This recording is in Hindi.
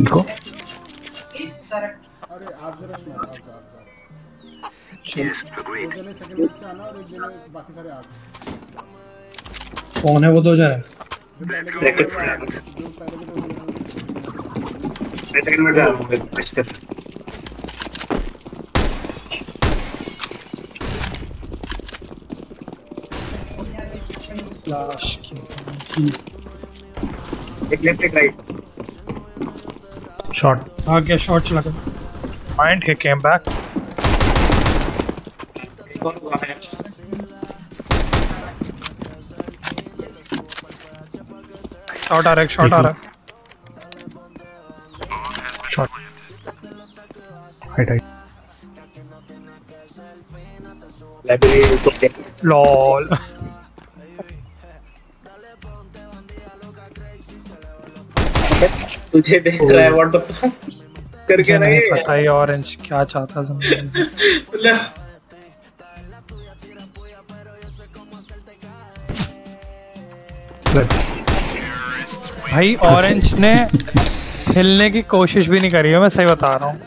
देखो अरे आप जरा सुनो आप आप कौन है वो दो जने? एक लेफ़्ट एक राइट शॉट आ गया शॉट चला गया माइंड ही केम बैक कौन हुआ है शॉट आ रहा है शॉट आ रहा है। Shot height height library lol तुझे देख रहा है व्हाट द फक कर क्या रहे हैं? पता ही ऑरेंज क्या चाहता ज़िंदगी में मतलब भाई ऑरेंज ने हिलने की कोशिश भी नहीं करी है मैं सही बता रहा हूँ।